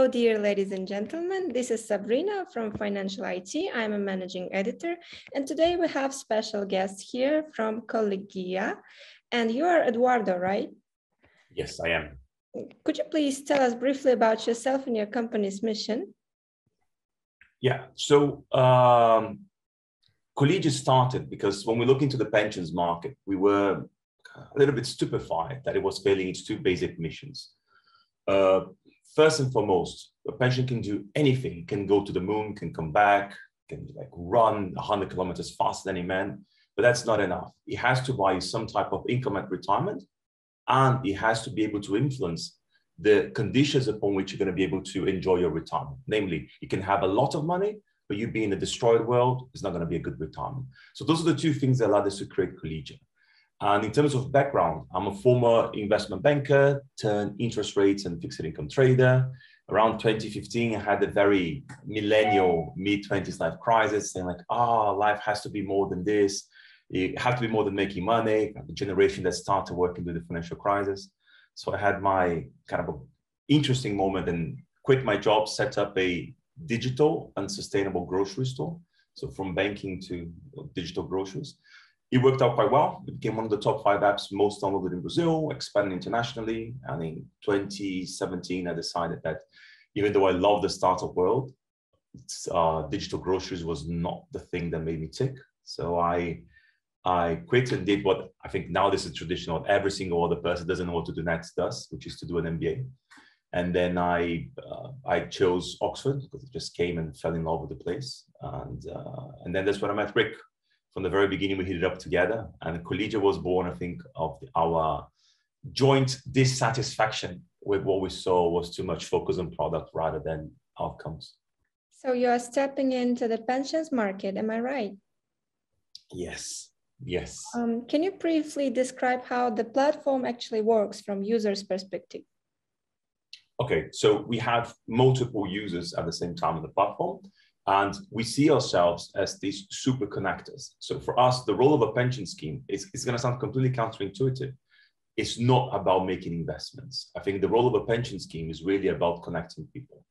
Hello, dear ladies and gentlemen. This is Sabrina from Financial IT. I'm a managing editor, and today we have special guests here from Collegia. And you are Eduardo, right? Yes, I am. Could you please tell us briefly about yourself and your company's mission? Yeah, so um, Collegia started because when we look into the pensions market, we were a little bit stupefied that it was failing its two basic missions. Uh, first and foremost, a pension can do anything. It can go to the moon, can come back, can like run 100 kilometers faster than a man, but that's not enough. It has to buy some type of income at retirement, and it has to be able to influence the conditions upon which you're going to be able to enjoy your retirement. Namely, you can have a lot of money, but you be in a destroyed world, it's not going to be a good retirement. So those are the two things that allowed us to create Collegia. And in terms of background, I'm a former investment banker, turned interest rates and fixed income trader. Around 2015, I had a very millennial mid 20s life crisis, saying like, ah, oh, life has to be more than this. It has to be more than making money. The generation that started working with the financial crisis. So I had my kind of interesting moment and quit my job, set up a digital and sustainable grocery store. So from banking to digital groceries it worked out quite well. It became one of the top five apps most downloaded in Brazil, expanding internationally. And in 2017, I decided that even though I love the startup world, uh, digital groceries was not the thing that made me tick. So I I quit and did what I think now this is traditional. Every single other person doesn't know what to do next does, which is to do an MBA. And then I uh, I chose Oxford because it just came and fell in love with the place. And uh, and then that's when I met Rick, from the very beginning, we hit it up together. And Collegia was born, I think, of our joint dissatisfaction with what we saw was too much focus on product rather than outcomes. So you are stepping into the pensions market, am I right? Yes, yes. Um, can you briefly describe how the platform actually works from users' perspective? Okay, so we have multiple users at the same time on the platform. And we see ourselves as these super connectors. So for us, the role of a pension scheme is, going to sound completely counterintuitive. It's not about making investments. I think the role of a pension scheme is really about connecting people.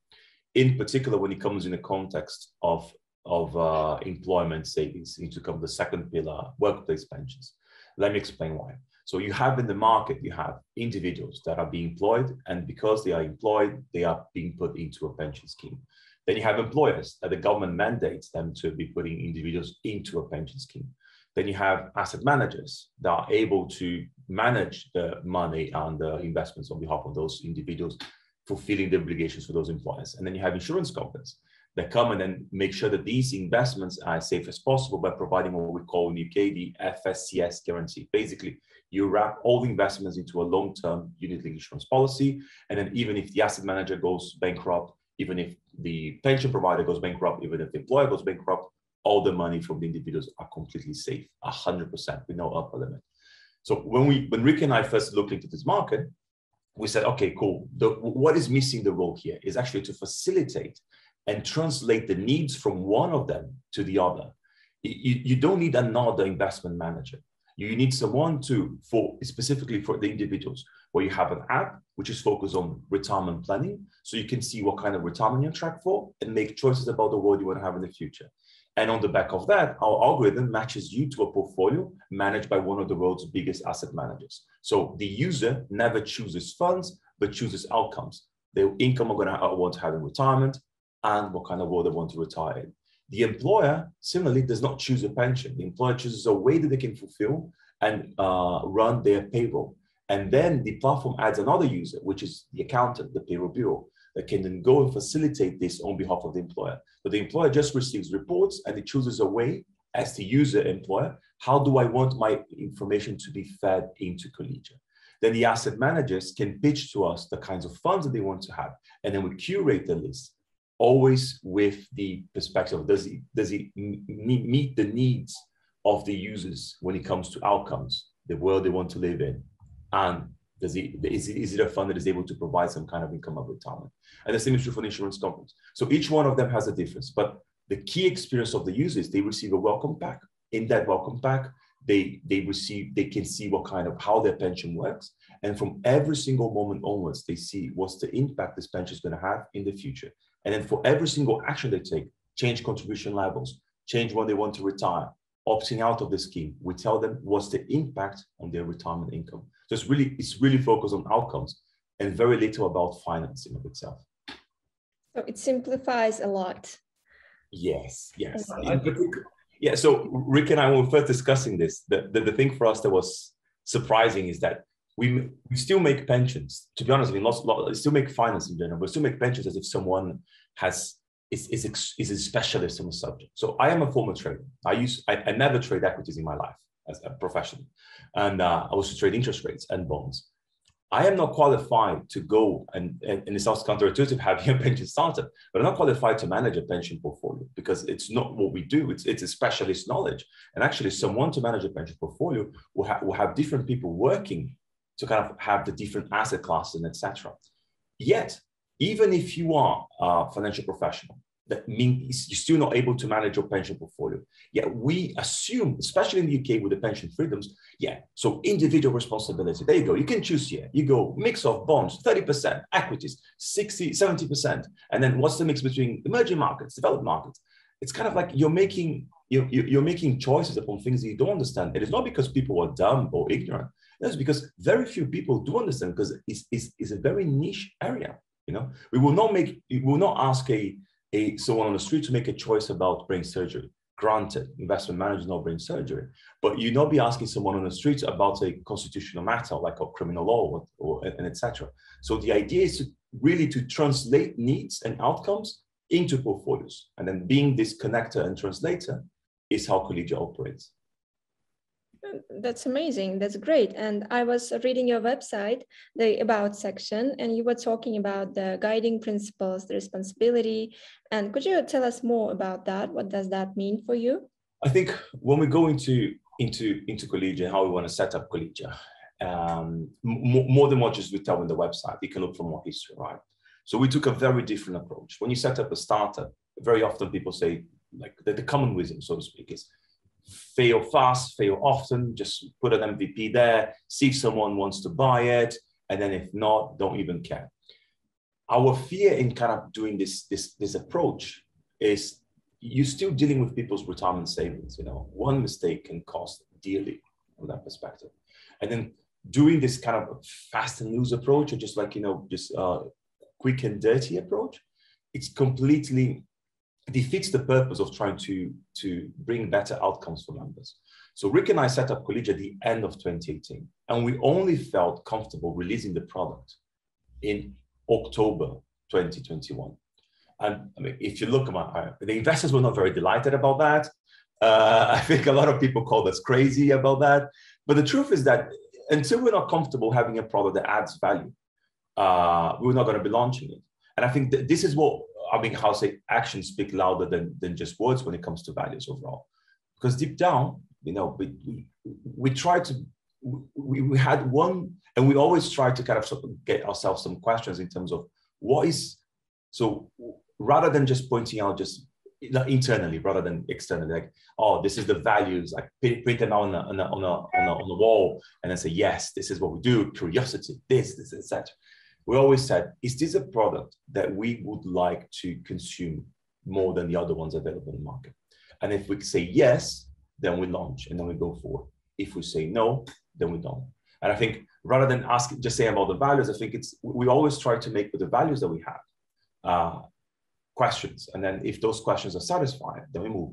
In particular, when it comes in the context of, of uh, employment savings, it to come the second pillar, workplace pensions. Let me explain why. So you have in the market, you have individuals that are being employed, and because they are employed, they are being put into a pension scheme. Then you have employers that the government mandates them to be putting individuals into a pension scheme. Then you have asset managers that are able to manage the money and the investments on behalf of those individuals, fulfilling the obligations for those employers. And then you have insurance companies that come and then make sure that these investments are as safe as possible by providing what we call in the UK the FSCS guarantee. Basically, you wrap all the investments into a long-term unit-linked insurance policy, and then even if the asset manager goes bankrupt, even if the pension provider goes bankrupt, even if the employer goes bankrupt, all the money from the individuals are completely safe, 100% with no upper limit. So when we, when Rick and I first looked into this market, we said, okay, cool. The, what is missing the role here is actually to facilitate and translate the needs from one of them to the other. You, you don't need another investment manager. You need someone to, for specifically for the individuals, where you have an app which is focused on retirement planning. So you can see what kind of retirement you're track for and make choices about the world you want to have in the future. And on the back of that, our algorithm matches you to a portfolio managed by one of the world's biggest asset managers. So the user never chooses funds, but chooses outcomes. The income are going to want to have in retirement and what kind of world they want to retire in. The employer, similarly, does not choose a pension. The employer chooses a way that they can fulfill and uh, run their payroll. And then the platform adds another user, which is the accountant, the payroll bureau, that can then go and facilitate this on behalf of the employer. But the employer just receives reports and it chooses a way as the user employer, how do I want my information to be fed into Collegia? Then the asset managers can pitch to us the kinds of funds that they want to have. And then we curate the list always with the perspective does it does it meet the needs of the users when it comes to outcomes the world they want to live in and does it is, it a fund that is able to provide some kind of income of retirement? And the same is true for insurance companies. So each one of them has a difference but the key experience of the user is they receive a welcome pack. In that welcome pack they they receive they can see what kind of how their pension works. And from every single moment onwards they see what's the impact this pension is going to have in the future. And then for every single action they take change contribution levels change when they want to retire opting out of the scheme. We tell them what's the impact on their retirement income. So it's really it's really focused on outcomes and very little about financing of itself. So it simplifies a lot. Yes yes. Yeah, so Rick and I, when we first discussing this, the, the, the, thing for us that was surprising is that we, we still make pensions. To be honest, mean, lots, lots, still make finance in general, but still make pensions as if someone has is, is, is a specialist on the subject. So I am a former trader. I use I, I never trade equities in my life as a professional, and uh, I also trade interest rates and bonds. I am not qualified to go and, and, and it sounds counterintuitive having a pension startup, but I'm not qualified to manage a pension portfolio because it's not what we do. It's, it's a specialist knowledge. And actually, someone to manage a pension portfolio will, ha- will have different people working to kind of have the different asset classes and etc. Yet, even if you are a financial professional, that means you're still not able to manage your pension portfolio. Yet we assume, especially in the UK with the pension freedoms, yeah, so individual responsibility. There you go. You can choose here. You go mix of bonds, 30%, equities, 60, 70%. And then what's the mix between emerging markets, developed markets? It's kind of like you're making you're, you're making choices upon things that you don't understand. It is not because people are dumb or ignorant. That's because very few people do understand because it's, it's, it's a very niche area. You know, we will not make, we will not ask a a someone on the street to make a choice about brain surgery. Granted, investment managers not brain surgery, but you not be asking someone on the street about a constitutional matter like a criminal law or, or and etc. So the idea is to really to translate needs and outcomes into portfolios, and then being this connector and translator is how Collegia operates. That's amazing. That's great. And I was reading your website, the About section, and you were talking about the guiding principles, the responsibility. And could you tell us more about that? What does that mean for you? I think when we go into into into Collegia, how we want to set up Collegia, um, more than what just we tell on the website, you can look for more history, right? So we took a very different approach. When you set up a startup, very often people say, like the, the common wisdom, so to speak, is fail fast, fail often, just put an MVP there, see if someone wants to buy it, and then if not, don't even care. Our fear in kind of doing this, this, this approach is you're still dealing with people's retirement savings. You know, one mistake can cost dearly from that perspective. And then doing this kind of fast and loose approach, or just like, you know, just uh, quick and dirty approach, it's completely defeats the purpose of trying to, to bring better outcomes for members. So Rick and I set up Collegia at the end of 2018, and we only felt comfortable releasing the product in October 2021. And I mean, if you look at my, the investors were not very delighted about that. Uh, I think a lot of people called us crazy about that. But the truth is that until we're not comfortable having a product that adds value, uh, we're not going to be launching it. And I think that this is what I mean, how say actions speak louder than, than just words when it comes to values overall. Because deep down, you know, we, we, try to, we, we had one, and we always try to kind of, get ourselves some questions in terms of what is, so rather than just pointing out just internally rather than externally, like, oh, this is the values, like print them on a, on a, on a, on a, on the wall and then say, yes, this is what we do, curiosity, this, this, etc we always said, is this a product that we would like to consume more than the other ones available in the market? And if we say yes, then we launch and then we go forward. If we say no, then we don't. And I think rather than asking, just saying about the values, I think it's, we always try to make with the values that we have uh, questions. And then if those questions are satisfied, then we move.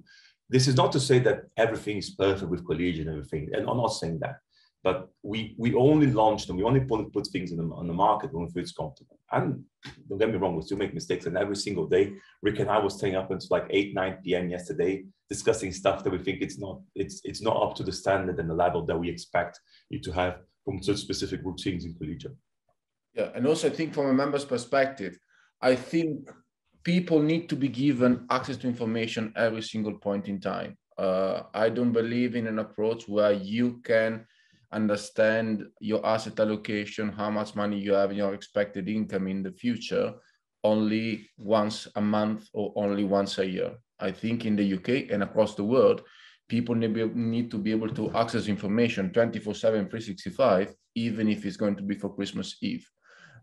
This is not to say that everything is perfect with Collegia and everything. And I'm not saying that but we we only launch them, we only put, put things in the, on the market when we feel it's comfortable. And don't get me wrong, we still make mistakes. And every single day, Rick and I was staying up until like 8, 9 p.m. yesterday, discussing stuff that we think it's not, it's it's not up to the standard and the level that we expect you to have from such specific routines in Collegia. Yeah, and also I think from a member's perspective, I think people need to be given access to information every single point in time. Uh, I don't believe in an approach where you can understand your asset allocation, how much money you have in your expected income in the future, only once a month or only once a year. I think in the UK and across the world, people need to be able to access information 24 7 365 even if it's going to be for christmas eve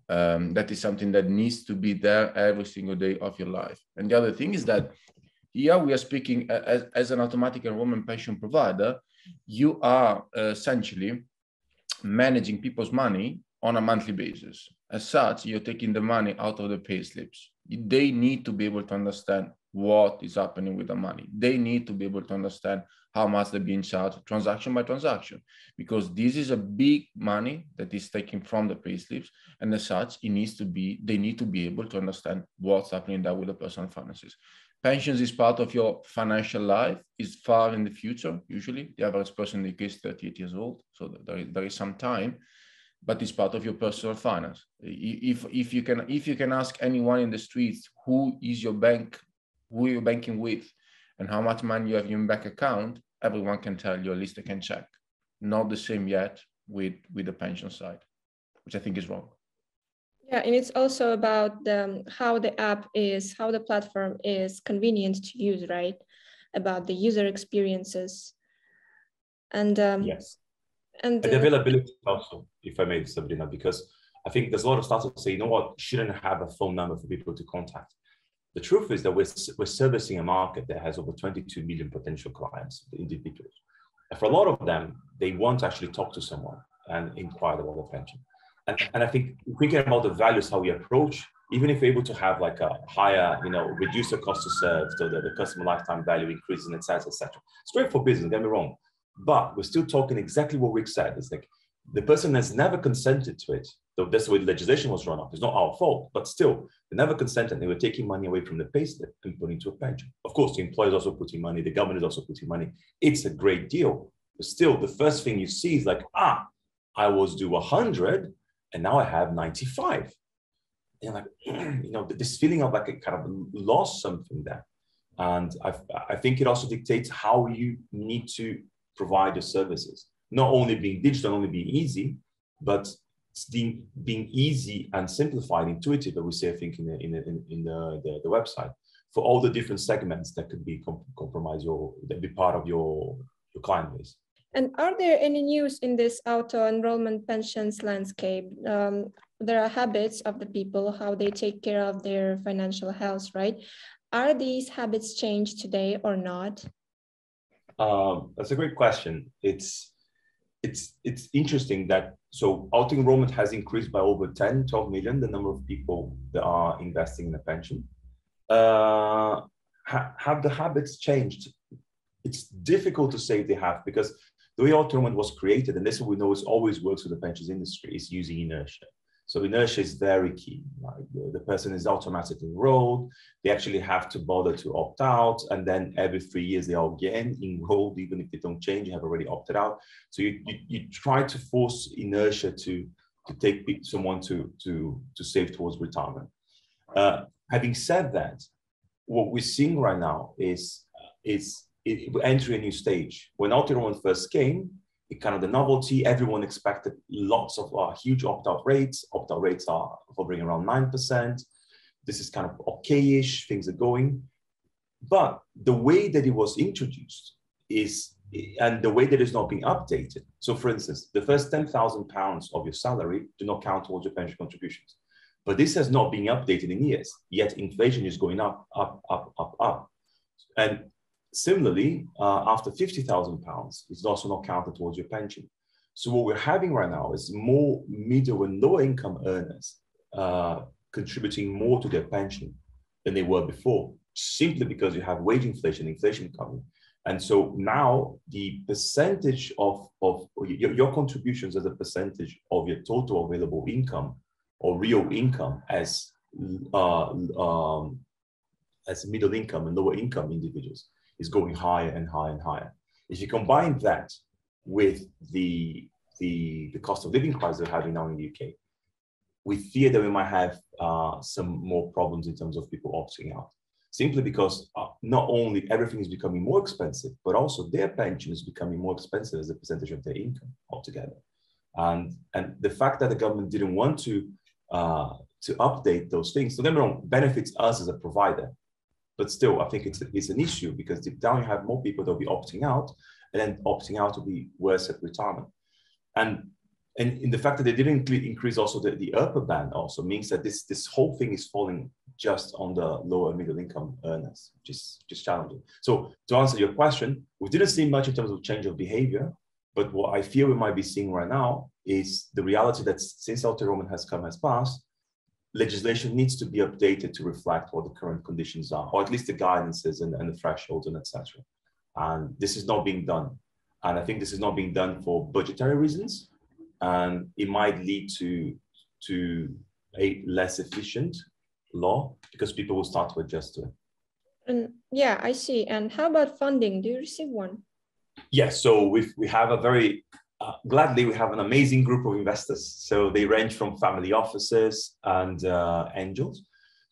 um, that is something that needs to be there every single day of your life and the other thing is that here we are speaking as, as an automatic enrollment pension provider you are uh, essentially managing people's money on a monthly basis as such you're taking the money out of the pay slips they need to be able to understand what is happening with the money. They need to be able to understand how much they're being charged transaction by transaction, because this is a big money that is taken from the pay slips. And as such, it needs to be, they need to be able to understand what's happening there with the personal finances. Pensions is part of your financial life, is far in the future, usually. The average person in the case 38 years old. So there is, there is some time but it's part of your personal finance. If if you can if you can ask anyone in the streets who is your bank who you're banking with and how much money you have in your bank account, everyone can tell you, at least they can check. Not the same yet with, with the pension side, which I think is wrong. Yeah, and it's also about the, how the app is, how the platform is convenient to use, right? About the user experiences. And um, yes, and, the availability also, if I may, Sabrina, because I think there's a lot of startups say, you know what, shouldn't have a phone number for people to contact. The truth is that we're, we're servicing a market that has over 22 million potential clients, individuals. And for a lot of them, they want to actually talk to someone and inquire about their pension. And, and I think thinking about the values, how we approach, even if we're able to have like a higher, you know, reduce the cost to serve so the customer lifetime value increases, et cetera, et cetera. It's great for business, get me wrong. But we're still talking exactly what Rick said. It's like the person has never consented to it. So that's the way legislation was run up. It's not our fault, but still, they never consented. They were taking money away from the payslip and putting into a pension. Of course, the employer is also putting money, the government is also putting money. It's a great deal. But still, the first thing you see is like, ah, I was due 100 and now I have 95. And like, you know, this feeling of like a kind of lost something there. And I, I think it also dictates how you need to provide your services not only being digital, only being easy, but being, being easy and simplified, intuitive, that we say, I think, in the, in, the, in the, the, the website for all the different segments that could be comp- compromise your, that be part of your, your client base. And are there any news in this auto enrollment pensions landscape? Um, there are habits of the people, how they take care of their financial health, right? Are these habits changed today or not? Um, that's a great question. It's it's it's interesting that so auto enrollment has increased by over 10 12 million the number of people that are investing in a pension uh, ha- have the habits changed it's difficult to say they have because the way auto enrollment was created and this is what we know is always works with the pensions industry is using inertia so inertia is very key. Like the, the, person is automatically enrolled. They actually have to bother to opt out. And then every three years, they are again enrolled, even if they don't change, you have already opted out. So you, you, you try to force inertia to, to take someone to, to, to save towards retirement. Uh, having said that, what we're seeing right now is, is it, entering a new stage. When enrollment first came, it kind of the novelty. Everyone expected lots of uh, huge opt-out rates. Opt-out rates are hovering around 9%. This is kind of okay-ish, things are going. But the way that it was introduced is, and the way that it's not being updated. So for instance, the first 10,000 pounds of your salary do not count towards your pension contributions. But this has not been updated in years, yet inflation is going up, up, up, up, up. And Similarly, uh, after 50,000 pounds, it's also not counted towards your pension. So what we're having right now is more middle and lower income earners uh, contributing more to their pension than they were before, simply because you have wage inflation, inflation coming. And so now the percentage of, of your, your contributions as a percentage of your total available income or real income as uh, um, as middle income and lower income individuals is going higher and higher and higher. If you combine that with the, the, the cost of living crisis we're having now in the UK, we fear that we might have uh, some more problems in terms of people opting out. Simply because uh, not only everything is becoming more expensive, but also their pension is becoming more expensive as a percentage of their income altogether. And, and the fact that the government didn't want to, uh, to update those things, so get benefits us as a provider, but still, I think it's, it's an issue because deep down you have more people that will be opting out, and then opting out will be worse at retirement. And and in the fact that they didn't increase also the, the upper band also means that this this whole thing is falling just on the lower middle income earners, which is just challenging. So to answer your question, we didn't see much in terms of change of behavior, but what I feel we might be seeing right now is the reality that since auto enrollment has come has passed, legislation needs to be updated to reflect what the current conditions are, or at least the guidances and, and the thresholds and etc. And this is not being done. And I think this is not being done for budgetary reasons, and it might lead to to a less efficient law because people will start to adjust to it. And yeah, I see. And how about funding? Do you receive one? Yes. So we we have a very uh, gladly we have an amazing group of investors. So they range from family offices and uh, angels.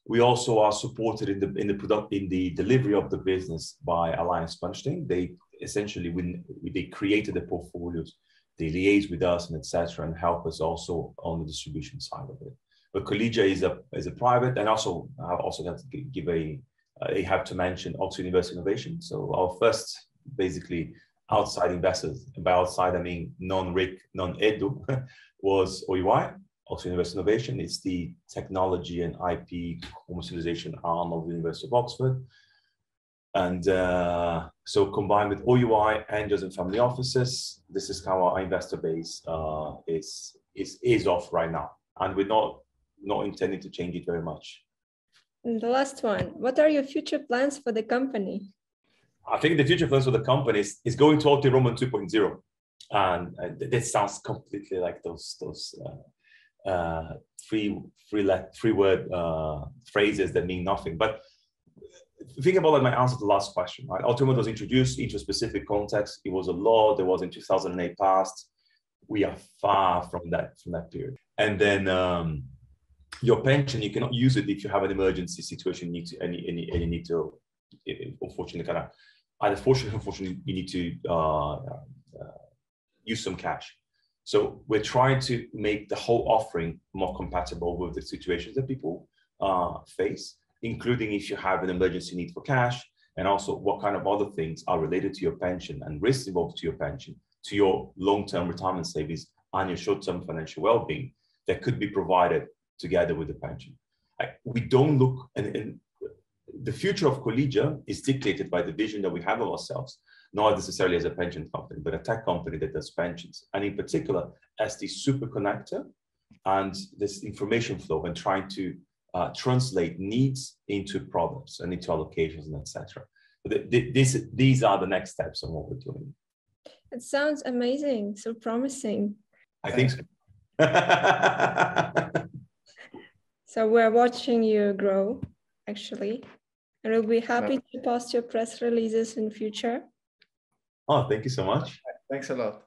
We also are supported in the in the product in the delivery of the business by Alliance Punchline. They essentially when they created the portfolios, they liaise with us and etc. and help us also on the distribution side of it. But Collegia is a is a private, and also I also have to give a I have to mention Oxford University Innovation. So our first basically outside investors, and by outside I mean non-RIC, non-EDU, was OUI, Oxford University Innovation. It's the technology and IP commercialization arm of the University of Oxford. And uh, so combined with OUI, and family offices, this is how our investor base uh, is, is, is off right now. And we're not not intending to change it very much. And the last one, what are your future plans for the company? I think the future plans for the company is, going to auto enrollment 2.0. And, and this sounds completely like those those uh, uh, three three three word uh, phrases that mean nothing. But think about like my answer to the last question. Right, Roman was introduced into a specific context. It was a law that was in 2008 passed. We are far from that from that period. And then um, your pension, you cannot use it if you have an emergency situation, you need to, and, and, and you need to, unfortunately, kind of, either fortunately, unfortunately, you need to uh, uh, use some cash. So we're trying to make the whole offering more compatible with the situations that people uh, face, including if you have an emergency need for cash, and also what kind of other things are related to your pension and risks involved to your pension, to your long-term retirement savings, and your short-term financial well-being that could be provided together with the pension. we don't look, and, and the future of Collegia is dictated by the vision that we have of ourselves, not necessarily as a pension company, but a tech company that does pensions, and in particular as the super connector and this information flow and trying to uh, translate needs into products and into allocations and etc. This, these are the next steps on what we're doing. It sounds amazing, so promising. I think so. So we're watching you grow, actually. And we'll be happy to post your press releases in future. Oh, thank you so much. Thanks a lot.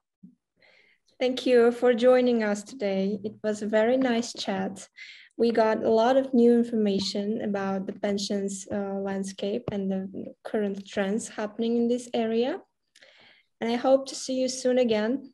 Thank you for joining us today. It was a very nice chat. We got a lot of new information about the pensions uh, landscape and the current trends happening in this area. And I hope to see you soon again.